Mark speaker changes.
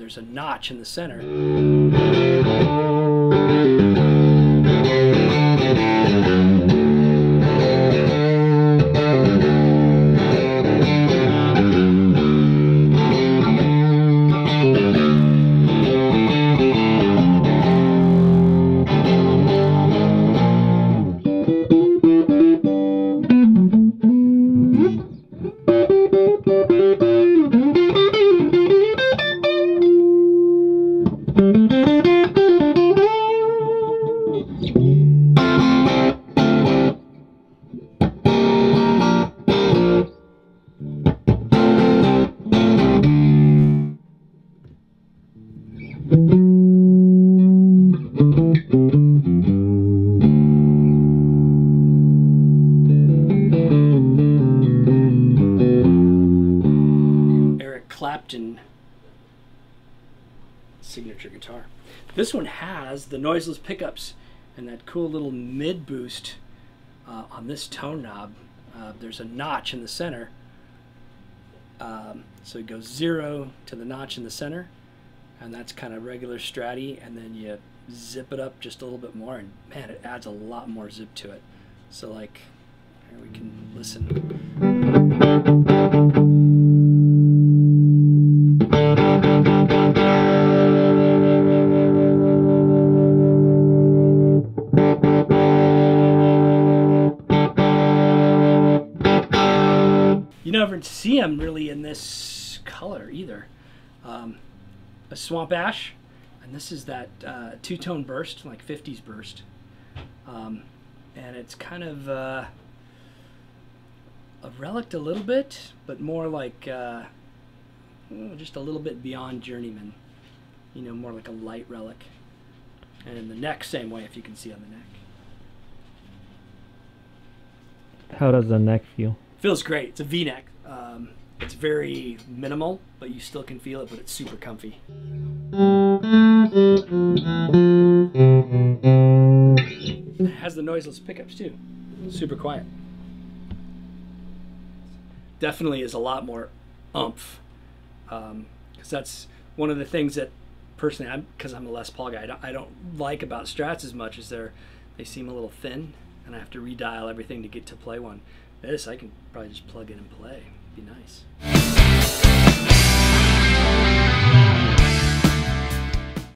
Speaker 1: there's a notch in the center. Clapton signature guitar. This one has the noiseless pickups and that cool little mid boost uh, on this tone knob. Uh, there's a notch in the center. Um, so it goes zero to the notch in the center, and that's kind of regular stratty, and then you zip it up just a little bit more, and man, it adds a lot more zip to it. So like, here we can listen. You never see them really in this color either. Um, a swamp ash, and this is that uh, two-tone burst, like 50s burst. Um, and it's kind of uh, a relic a little bit, but more like uh, mm, just a little bit beyond journeyman. You know, more like a light relic. And in the neck, same way, if you can see on the neck.
Speaker 2: How does the neck feel?
Speaker 1: Feels great. It's a V-neck. Um, it's very minimal, but you still can feel it. But it's super comfy. It has the noiseless pickups too. Super quiet. Definitely is a lot more umph, because that's one of the things that personally, I'm because I'm a Les Paul guy, I don't, I don't like about Strats as much as they're they seem a little thin, and I have to redial everything to get to play one. This I can probably just plug in and play. It'd Be nice.